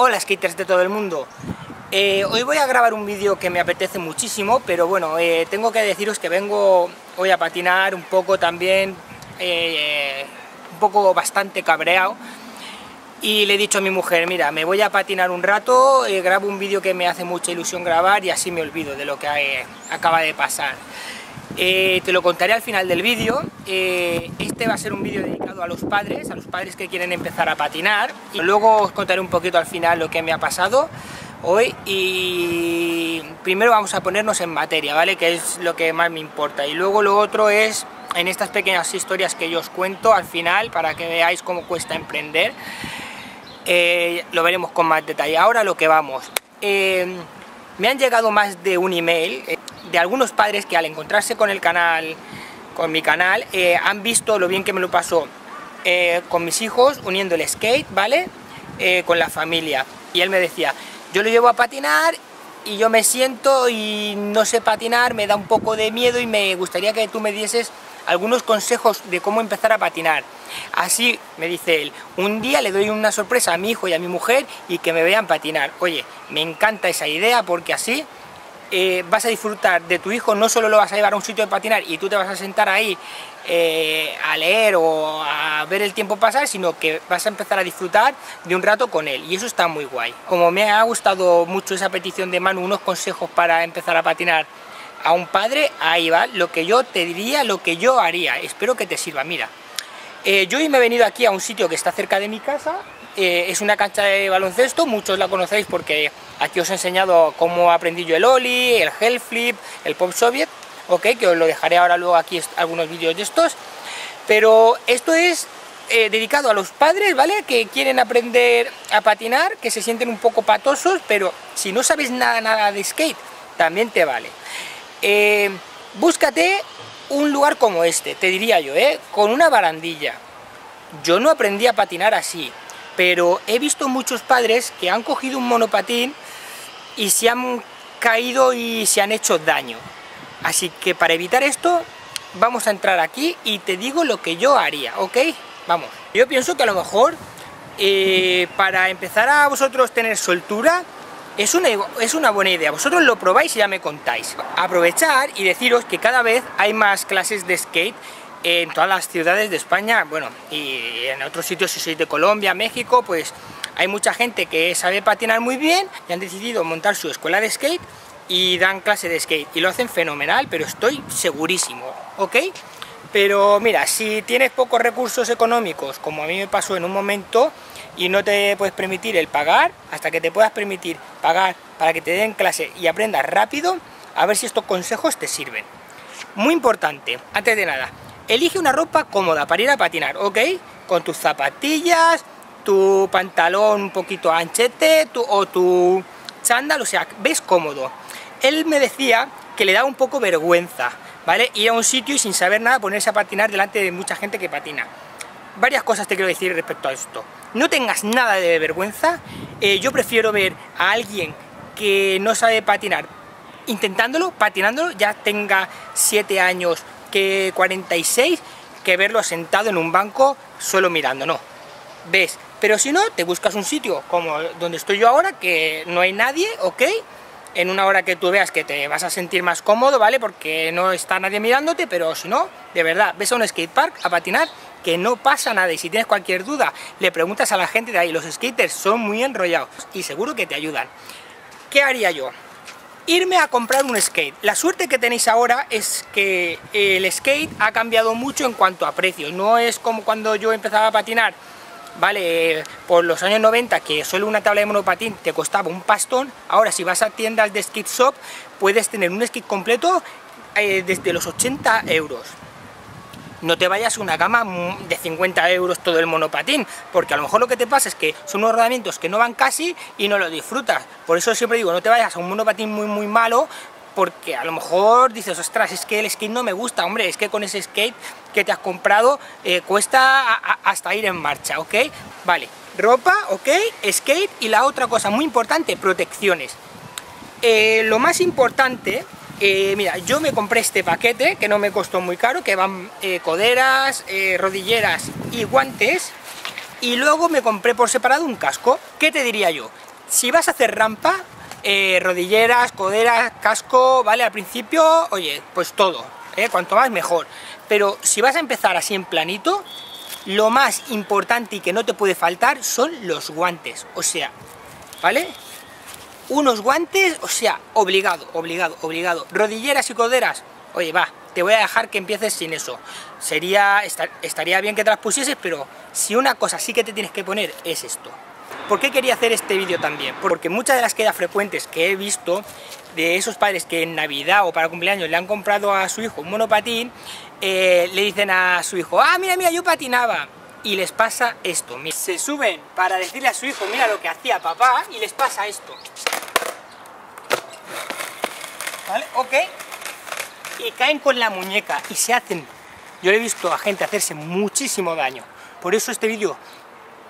Hola skaters de todo el mundo. Eh, hoy voy a grabar un vídeo que me apetece muchísimo, pero bueno, eh, tengo que deciros que vengo hoy a patinar un poco también, eh, un poco bastante cabreado. Y le he dicho a mi mujer, mira, me voy a patinar un rato, grabo un vídeo que me hace mucha ilusión grabar y así me olvido de lo que acaba de pasar. Eh, te lo contaré al final del vídeo. Eh, este va a ser un vídeo dedicado a los padres, a los padres que quieren empezar a patinar. Y luego os contaré un poquito al final lo que me ha pasado hoy. Y primero vamos a ponernos en materia, ¿vale? Que es lo que más me importa. Y luego lo otro es en estas pequeñas historias que yo os cuento al final para que veáis cómo cuesta emprender. Eh, lo veremos con más detalle. Ahora lo que vamos. Me han llegado más de un email de algunos padres que al encontrarse con el canal, con mi canal, eh, han visto lo bien que me lo pasó eh, con mis hijos, uniendo el skate, ¿vale? Eh, con la familia. Y él me decía, yo lo llevo a patinar y yo me siento y no sé patinar, me da un poco de miedo y me gustaría que tú me dieses algunos consejos de cómo empezar a patinar. Así, me dice él, un día le doy una sorpresa a mi hijo y a mi mujer y que me vean patinar. Oye, me encanta esa idea porque así eh, vas a disfrutar de tu hijo, no solo lo vas a llevar a un sitio de patinar y tú te vas a sentar ahí eh, a leer o a ver el tiempo pasar, sino que vas a empezar a disfrutar de un rato con él y eso está muy guay. Como me ha gustado mucho esa petición de Manu, unos consejos para empezar a patinar a un padre, ahí va, lo que yo te diría, lo que yo haría, espero que te sirva, mira. Eh, yo hoy me he venido aquí a un sitio que está cerca de mi casa, es una cancha de baloncesto, muchos la conocéis porque Aquí os he enseñado cómo aprendí yo el Oli, el Hell Flip, el Pop Soviet, ok, que os lo dejaré ahora luego aquí algunos vídeos de estos. Pero esto es eh, dedicado a los padres, ¿vale? Que quieren aprender a patinar, que se sienten un poco patosos, pero si no sabes nada, nada de skate, también te vale. Eh, búscate un lugar como este, te diría yo, ¿eh? Con una barandilla. Yo no aprendí a patinar así, pero he visto muchos padres que han cogido un monopatín y se han caído y se han hecho daño. Así que para evitar esto, vamos a entrar aquí y te digo lo que yo haría, ¿ok? Vamos. Yo pienso que a lo mejor eh, para empezar a vosotros tener soltura, es una, es una buena idea. Vosotros lo probáis y ya me contáis. Aprovechar y deciros que cada vez hay más clases de skate en todas las ciudades de España, bueno, y en otros sitios si sois de Colombia, México, pues hay mucha gente que sabe patinar muy bien y han decidido montar su escuela de skate y dan clase de skate y lo hacen fenomenal, pero estoy segurísimo, ¿ok? Pero mira, si tienes pocos recursos económicos, como a mí me pasó en un momento, y no te puedes permitir el pagar, hasta que te puedas permitir pagar para que te den clase y aprendas rápido, a ver si estos consejos te sirven. Muy importante, antes de nada, elige una ropa cómoda para ir a patinar, ¿ok? Con tus zapatillas, tu pantalón un poquito anchete o tu chándal, o sea, ves cómodo. Él me decía que le daba un poco vergüenza, ¿vale? Ir a un sitio y sin saber nada ponerse a patinar delante de mucha gente que patina. Varias cosas te quiero decir respecto a esto. No tengas nada de vergüenza, eh, yo prefiero ver a alguien que no sabe patinar intentándolo, patinándolo, ya tenga 7 años que 46, que verlo sentado en un banco solo mirando, no. Ves pero si no, te buscas un sitio como donde estoy yo ahora, que no hay nadie, ¿ok? En una hora que tú veas que te vas a sentir más cómodo, ¿vale? Porque no está nadie mirándote, pero si no, de verdad, ves a un skatepark a patinar, que no pasa nada. Y si tienes cualquier duda, le preguntas a la gente de ahí. Los skaters son muy enrollados y seguro que te ayudan. ¿Qué haría yo? irme a comprar un skate. La suerte que tenéis ahora es que el skate ha cambiado mucho en cuanto a precios. No es como cuando yo empezaba a patinar vale, por los años 90 que solo una tabla de monopatín te costaba un pastón, ahora si vas a tiendas de skate shop puedes tener un skate completo eh, desde los 80 euros. No te vayas a una gama de 50 euros todo el monopatín, porque a lo mejor lo que te pasa es que son unos rodamientos que no van casi y no lo disfrutas. Por eso siempre digo, no te vayas a un monopatín muy muy malo, porque a lo mejor dices, ostras, es que el skate no me gusta, hombre, es que con ese skate que te has comprado eh, cuesta hasta ir en marcha, ¿ok? Vale, ropa, ¿ok? Skate y la otra cosa muy importante, protecciones. Eh, lo más importante, eh, mira, yo me compré este paquete que no me costó muy caro, que van coderas, rodilleras y guantes, y luego me compré por separado un casco. ¿Qué te diría yo? si vas a hacer rampa, eh, rodilleras, coderas, casco, ¿vale? Al principio, oye, pues todo, ¿eh? cuanto más mejor. Pero si vas a empezar así en planito, lo más importante y que no te puede faltar son los guantes, o sea, ¿vale? Unos guantes, o sea, obligado, obligado, obligado. Rodilleras y coderas, oye, va, te voy a dejar que empieces sin eso. Sería, estaría bien que te las pusieses, pero si una cosa sí que te tienes que poner es esto. ¿Por qué quería hacer este vídeo también? Porque muchas de las quedas frecuentes que he visto de esos padres que en Navidad o para cumpleaños le han comprado a su hijo un monopatín, eh, le dicen a su hijo, ah, mira, mira, yo patinaba. Y les pasa esto. Se suben para decirle a su hijo, mira lo que hacía papá, y les pasa esto. ¿Vale? Ok. Y caen con la muñeca y se hacen... Yo he visto a gente hacerse muchísimo daño. Por eso este vídeo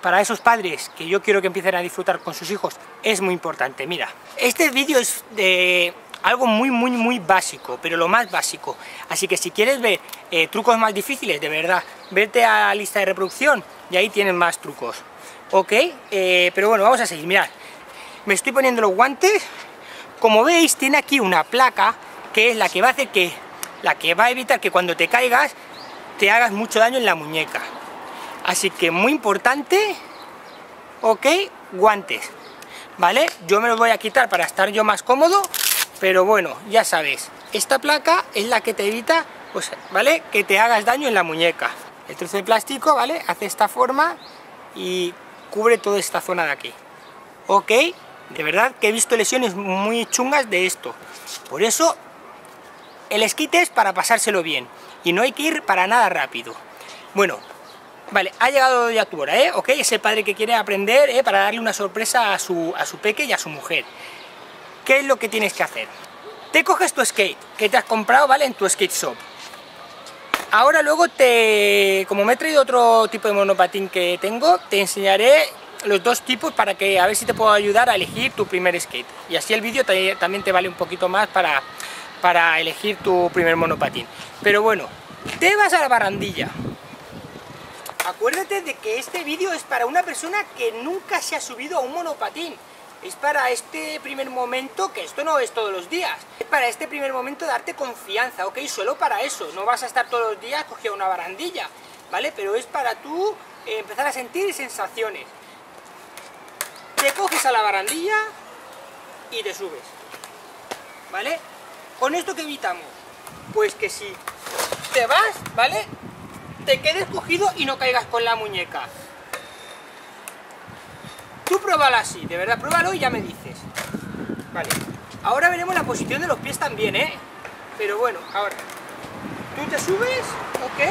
para esos padres que yo quiero que empiecen a disfrutar con sus hijos es muy importante. Mira, este vídeo es de algo muy, muy, muy básico, pero lo más básico. Así que si quieres ver eh, trucos más difíciles, de verdad, vete a la lista de reproducción y ahí tienen más trucos. ¿Ok? Eh, pero bueno, vamos a seguir. Mirad, me estoy poniendo los guantes. Como veis, tiene aquí una placa que es la que va a hacer que, la que va a evitar que cuando te caigas te hagas mucho daño en la muñeca. Así que muy importante, ok, guantes, ¿vale? Yo me los voy a quitar para estar yo más cómodo, pero bueno, ya sabes, esta placa es la que te evita, pues, ¿vale? Que te hagas daño en la muñeca. El trozo de plástico, ¿vale? Hace esta forma y cubre toda esta zona de aquí. Ok, de verdad que he visto lesiones muy chungas de esto. Por eso, el esquite es para pasárselo bien y no hay que ir para nada rápido. Bueno, Vale, ha llegado ya tu hora, ¿eh? ¿Ok? Es padre que quiere aprender ¿eh? para darle una sorpresa a su, a su peque y a su mujer. ¿Qué es lo que tienes que hacer? Te coges tu skate, que te has comprado, ¿vale? En tu skate shop. Ahora luego te... Como me he traído otro tipo de monopatín que tengo, te enseñaré los dos tipos para que a ver si te puedo ayudar a elegir tu primer skate. Y así el vídeo también te vale un poquito más para, para elegir tu primer monopatín. Pero bueno, te vas a la barandilla, acuérdate de que este vídeo es para una persona que nunca se ha subido a un monopatín. Es para este primer momento, que esto no es todos los días, es para este primer momento darte confianza, ¿ok? Solo para eso, no vas a estar todos los días cogiendo una barandilla, ¿vale? Pero es para tú eh, empezar a sentir sensaciones. Te coges a la barandilla y te subes, ¿vale? ¿Con esto que evitamos? Pues que si te vas, ¿vale? Te quedes cogido y no caigas con la muñeca. Tú pruébalo así, de verdad, pruébalo y ya me dices. Vale, ahora veremos la posición de los pies también, ¿eh? Pero bueno, ahora, tú te subes, ¿ok?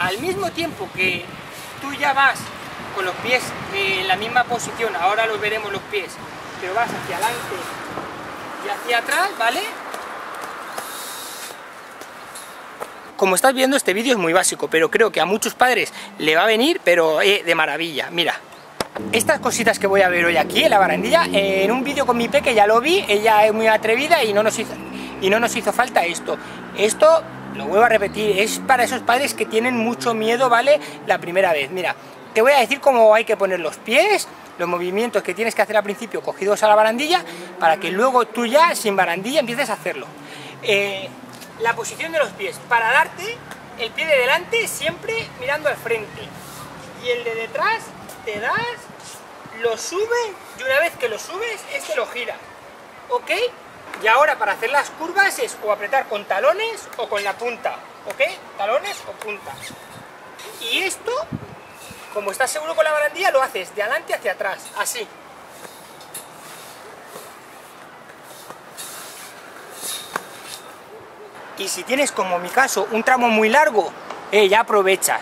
Al mismo tiempo que tú ya vas con los pies en la misma posición, ahora los veremos los pies, pero vas hacia adelante y hacia atrás, ¿vale? Como estás viendo, este vídeo es muy básico, pero creo que a muchos padres le va a venir, pero eh, de maravilla. Mira, estas cositas que voy a ver hoy aquí en la barandilla, en un vídeo con mi peque ya lo vi, ella es muy atrevida y no nos hizo, y no nos hizo falta esto. Esto, lo vuelvo a repetir, es para esos padres que tienen mucho miedo, ¿vale? La primera vez. Mira, te voy a decir cómo hay que poner los pies, los movimientos que tienes que hacer al principio cogidos a la barandilla, para que luego tú ya, sin barandilla, empieces a hacerlo. Eh, la posición de los pies, para darte el pie de delante siempre mirando al frente, y el de detrás te das, lo sube, y una vez que lo subes, este lo gira, ¿ok? Y ahora para hacer las curvas es o apretar con talones o con la punta, ¿ok? Talones o punta. Y esto como estás seguro con la barandilla, lo haces de adelante hacia atrás, así. Y si tienes, como mi caso, un tramo muy largo, eh, ya aprovechas.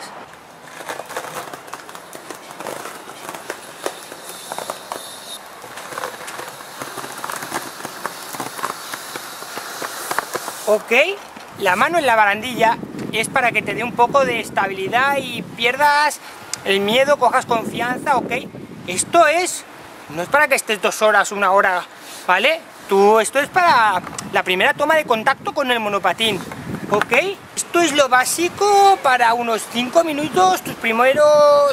Ok, la mano en la barandilla es para que te dé un poco de estabilidad y pierdas el miedo, cojas confianza, ok. Esto es, no es para que estés dos horas, una hora, ¿vale? Tú, esto es para la primera toma de contacto con el monopatín, ¿ok? Esto es lo básico para unos 5 minutos tu, primero,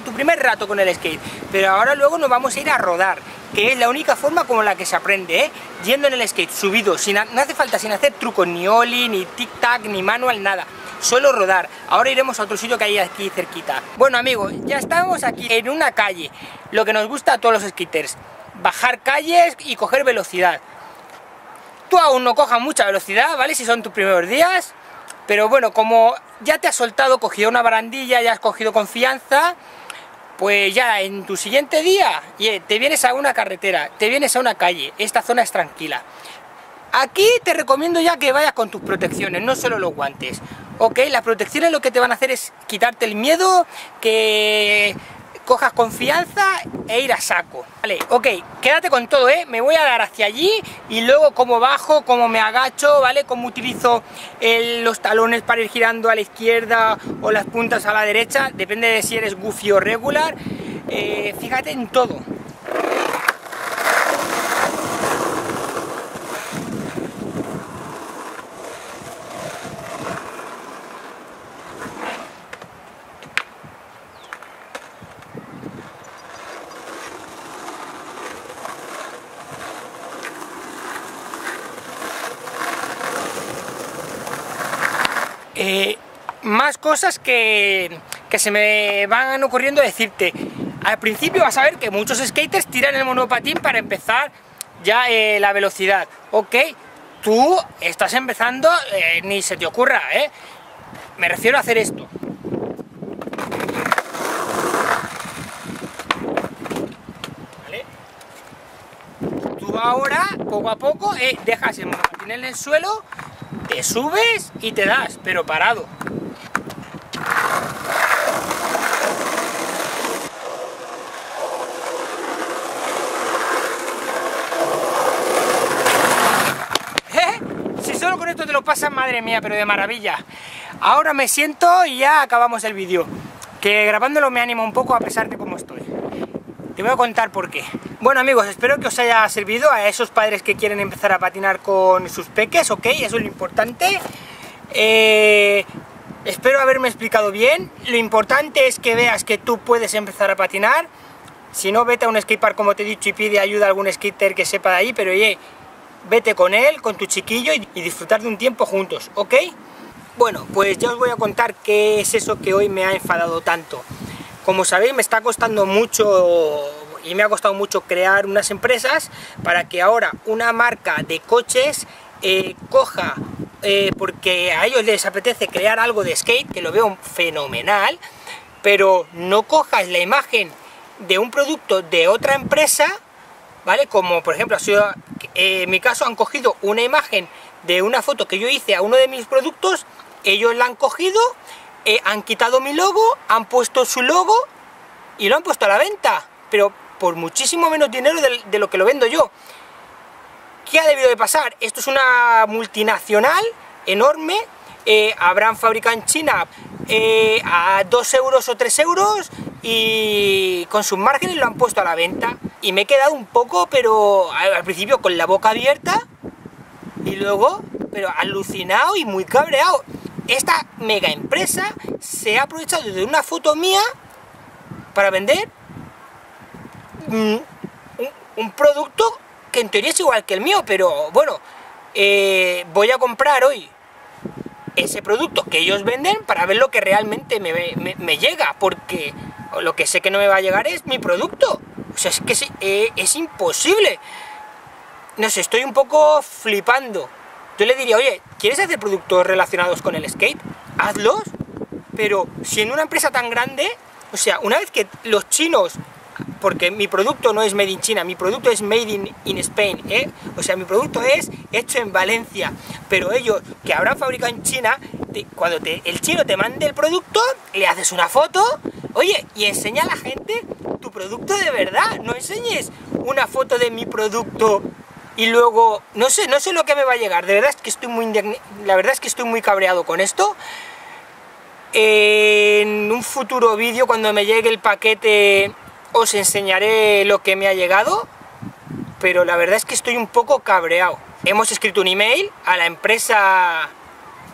tu primer rato con el skate. Pero ahora luego nos vamos a ir a rodar, que es la única forma como la que se aprende, ¿eh? Yendo en el skate, subido, sin, no hace falta sin hacer trucos, ni oli, ni tic-tac, ni manual, nada. Solo rodar. Ahora iremos a otro sitio que hay aquí cerquita. Bueno amigos, ya estamos aquí en una calle. Lo que nos gusta a todos los skaters. Bajar calles y coger velocidad. Tú aún no cojas mucha velocidad, ¿vale? Si son tus primeros días pero bueno, como ya te has soltado, cogido una barandilla, ya has cogido confianza, pues ya en tu siguiente día te vienes a una carretera, te vienes a una calle, esta zona es tranquila. Aquí te recomiendo ya que vayas con tus protecciones, no solo los guantes. Ok, las protecciones lo que te van a hacer es quitarte el miedo, que cojas confianza e ir a saco. Vale, ok, quédate con todo, ¿eh? Me voy a dar hacia allí y luego cómo bajo, cómo me agacho, ¿vale? Cómo utilizo los talones para ir girando a la izquierda o las puntas a la derecha, depende de si eres goofy o regular. Eh, fíjate en todo. Eh, más cosas que, se me van ocurriendo decirte. Al principio vas a ver que muchos skaters tiran el monopatín para empezar ya eh, la velocidad. Ok, tú estás empezando, eh, ni se te ocurra, ¿eh? Me refiero a hacer esto. Tú ahora, poco a poco, dejas el monopatín en el suelo te subes y te das, pero parado. ¿Eh? Si solo con esto te lo pasas, madre mía, pero de maravilla. Ahora me siento y ya acabamos el vídeo. Que grabándolo me anima un poco a pesar de cómo estoy. Te voy a contar por qué. Bueno amigos, espero que os haya servido a esos padres que quieren empezar a patinar con sus peques, ¿ok? Eso es lo importante. Eh, espero haberme explicado bien. Lo importante es que veas que tú puedes empezar a patinar. Si no, vete a un skatepark como te he dicho y pide ayuda a algún skater que sepa de ahí, pero oye, vete con él, con tu chiquillo y, y disfrutar de un tiempo juntos, ¿ok? Bueno, pues ya os voy a contar qué es eso que hoy me ha enfadado tanto. Como sabéis me está costando mucho y me ha costado mucho crear unas empresas para que ahora una marca de coches eh, coja, eh, porque a ellos les apetece crear algo de skate, que lo veo fenomenal, pero no cojas la imagen de un producto de otra empresa, ¿vale? Como por ejemplo, eh, en mi caso han cogido una imagen de una foto que yo hice a uno de mis productos, ellos la han cogido eh, han quitado mi logo, han puesto su logo y lo han puesto a la venta, pero por muchísimo menos dinero de, lo que lo vendo yo. ¿Qué ha debido de pasar? Esto es una multinacional enorme, eh, habrán fabricado en China eh, a 2 euros o 3 euros y con sus márgenes lo han puesto a la venta. Y me he quedado un poco, pero al principio con la boca abierta y luego, pero alucinado y muy cabreado esta mega empresa se ha aprovechado de una foto mía para vender un, producto que en teoría es igual que el mío, pero bueno, eh, voy a comprar hoy ese producto que ellos venden para ver lo que realmente me, llega, porque lo que sé que no me va a llegar es mi producto. O sea, es que eh, es imposible. No sé, estoy un poco flipando. Yo le diría, oye, ¿quieres hacer productos relacionados con el skate? Hazlos, pero si en una empresa tan grande, o sea, una vez que los chinos, porque mi producto no es made in China, mi producto es made in, in Spain, ¿eh? o sea, mi producto es hecho en Valencia, pero ellos que habrán fabricado en China, cuando el chino te mande el producto, le haces una foto, oye, y enseña a la gente tu producto de verdad, no enseñes una foto de mi producto y luego, no sé, no sé lo que me va a llegar, de verdad es que estoy muy la verdad es que estoy muy cabreado con esto. En un futuro vídeo, cuando me llegue el paquete, os enseñaré lo que me ha llegado, pero la verdad es que estoy un poco cabreado. Hemos escrito un email a la empresa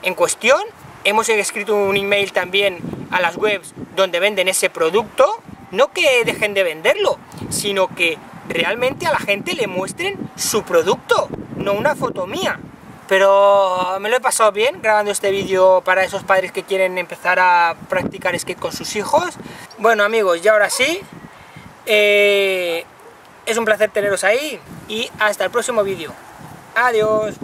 en cuestión hemos escrito un email también a las webs donde venden ese producto, no que dejen de venderlo, sino que realmente a la gente le muestren su producto, no una foto mía. Pero me lo he pasado bien grabando este vídeo para esos padres que quieren empezar a practicar skate con sus hijos. Bueno amigos, y ahora sí, eh, es un placer teneros ahí y hasta el próximo vídeo. Adiós.